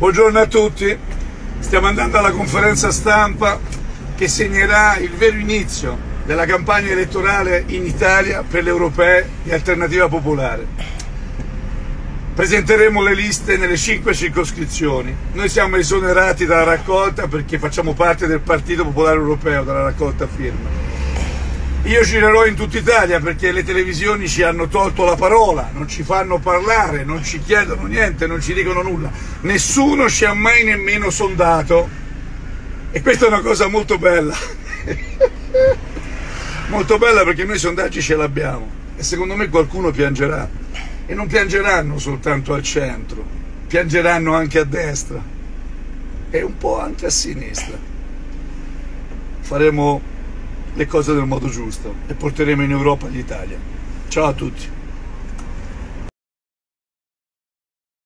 Buongiorno a tutti, stiamo andando alla conferenza stampa che segnerà il vero inizio della campagna elettorale in Italia per le europee di Alternativa Popolare. Presenteremo le liste nelle cinque circoscrizioni. Noi siamo esonerati dalla raccolta perché facciamo parte del Partito Popolare Europeo, dalla raccolta firma. Io girerò in tutta Italia perché le televisioni ci hanno tolto la parola, non ci fanno parlare, non ci chiedono niente, non ci dicono nulla. Nessuno ci ha mai nemmeno sondato e questa è una cosa molto bella. molto bella perché noi sondaggi ce l'abbiamo e secondo me qualcuno piangerà e non piangeranno soltanto al centro, piangeranno anche a destra e un po' anche a sinistra. Faremo le cose nel modo giusto e porteremo in Europa l'Italia. Ciao a tutti.